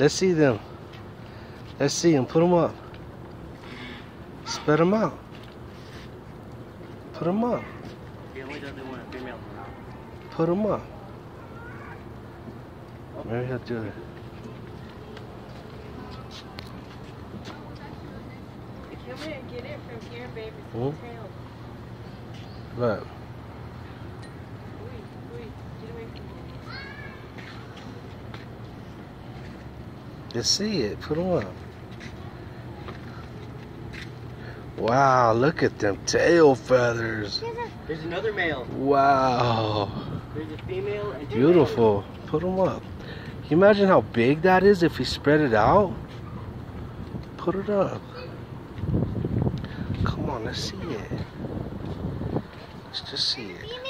Let's see them. Let's see them. Put them up. Spread them out. Put them up. He only doesn't want a female now. Put them up. Maybe he'll do it. Come here and get it from here, baby. Hmm? Tail. Look. Let's see it. Put them up. Wow, look at them tail feathers. There's another male. Wow. There's a female Beautiful. Put them up. Can you imagine how big that is if we spread it out? Put it up. Come on, let's see it. Let's just see it.